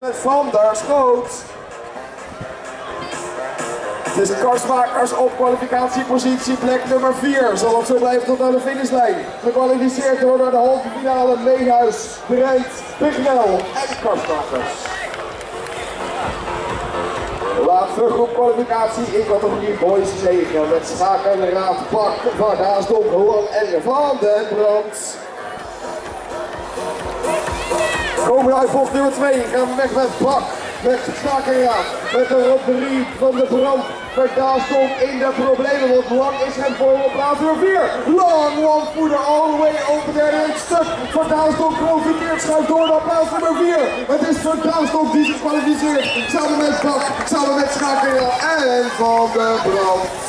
Van der Schoot. Het is Karsmakers op kwalificatiepositie plek nummer 4. Zal het zo blijven tot aan de finishlijn. Gekwalificeerd worden naar de halve finale Leenhuis, Breit, Pignel en Karsmakers. Laatste groep kwalificatie in categorie Boys 9 met Schaken, Raad, Bak, Haasdonk, Lang en Van den Brand. Komen uit bocht nummer 2, gaan we weg met Bak, met Schakenraad, met de robberie van de brand. Daasdonk in de problemen, want Lang is hem voor op plaats nummer 4. Lang, one footer all the way over derde in het stuk. Van Daasdonk profiteert, schuift door naar plaats nummer 4. Het is Van Daasdonk die zich kwalificeert, samen met Bak, samen met Schakenraad en Van de Brand.